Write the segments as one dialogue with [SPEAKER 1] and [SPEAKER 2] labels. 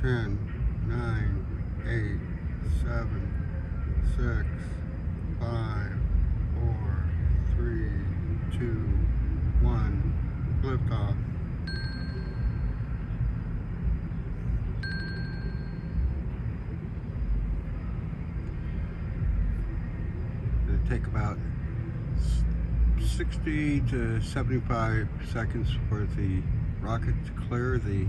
[SPEAKER 1] 10, 9, 8, 7, 6, 5, 4, 3, 2, 1. Liftoff. It'll take about 60 to 75 seconds for the rocket to clear the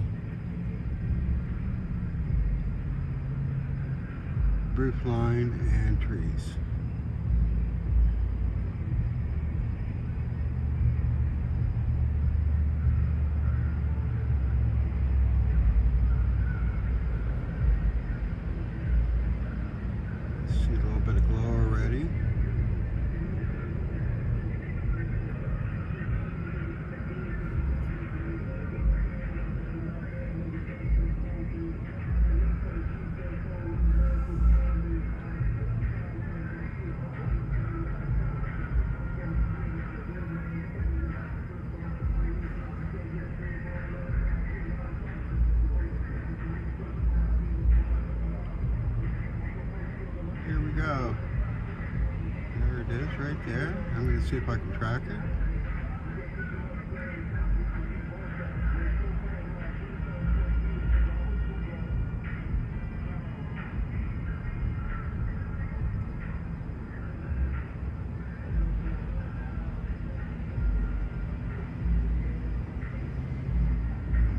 [SPEAKER 1] roof line and trees. Go. There it is right there. I'm going to see if I can track it.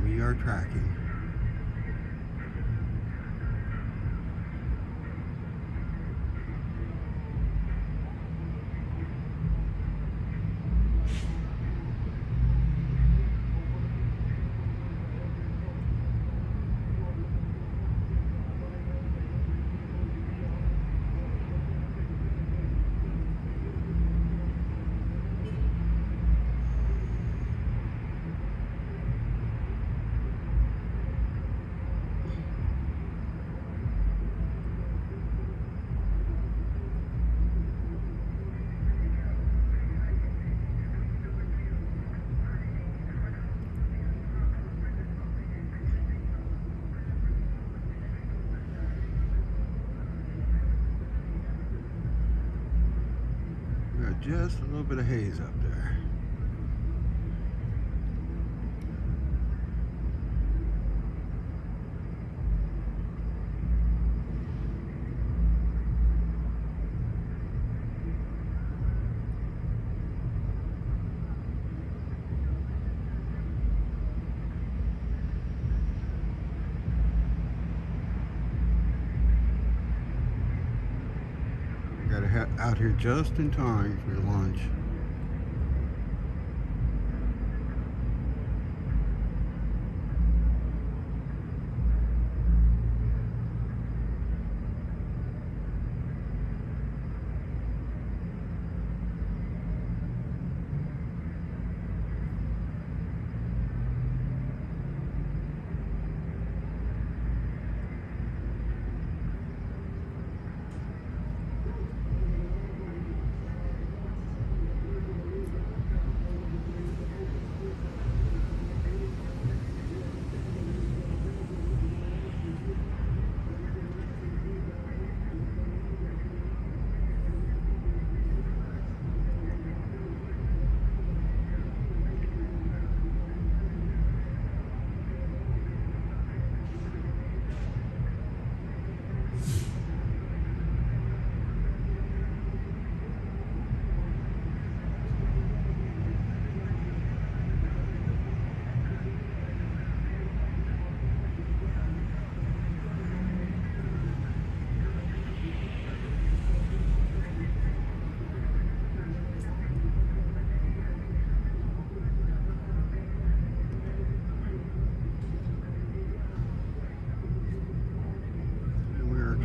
[SPEAKER 1] We are tracking. We got just a little bit of haze up there. Got out here just in time for lunch.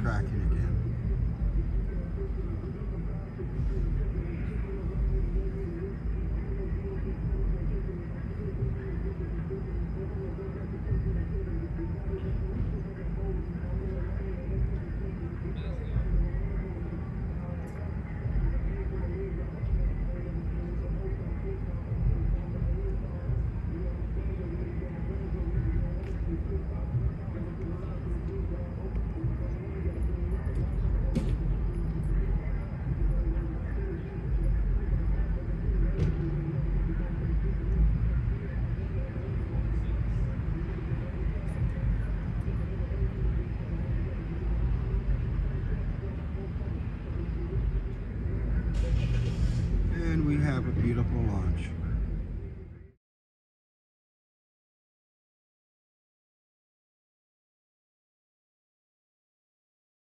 [SPEAKER 1] cracking. We have a beautiful launch.